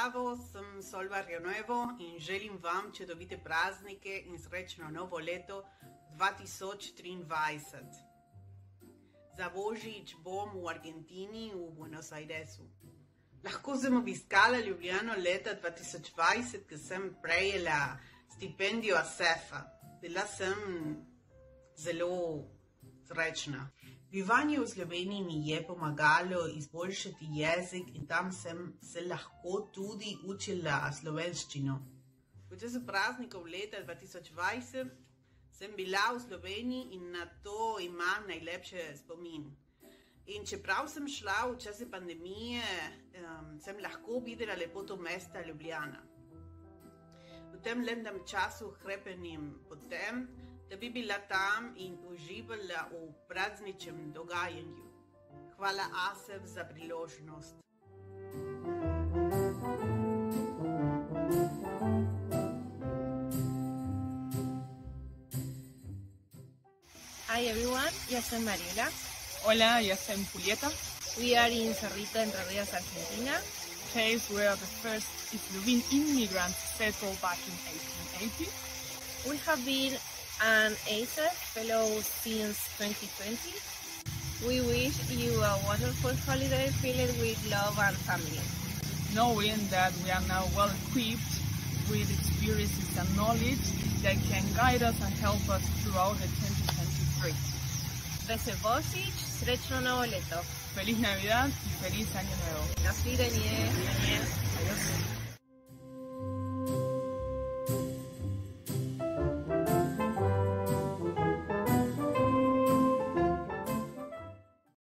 Zdravo, sem Sol Barrio Nuevo in želim vam čudovite praznike in srečno novo leto 2023. Za Božič bom v Argentini, v Buenos Airesu. Lahko sem obiskala Ljubljano leta 2020, ker sem prejela stipendijo ASEF-a. Bila sem zelo srečna. Bivanje v Sloveniji mi je pomagalo izboljšati jezik in tam sem se lahko tudi učila slovenščino. V času praznikov leta 2020 sem bila v Sloveniji in na to imam najlepše spomin. In čeprav sem šla v čase pandemije, sem lahko videla lepoto mesta Ljubljana. V tem lepem času hrepenim potem, da bi bila tam in uživala v prazničnem dogajanju. Hvala Asef za priložnost. Hi everyone, yo soy Mariela. Hola, yo soy Julieta. We are in Cerrito, Entre Ríos, Argentina. Place where the first Slovene immigrants settled back in 1880. We have been an ASEF fellow since 2020. We wish you a wonderful holiday filled with love and family. Knowing that we are now well equipped with experiences and knowledge that can guide us and help us throughout the 2023. Vesel Božić, srećno novo leto. Feliz Navidad y feliz Año Nuevo. Na svidenje. Adiós.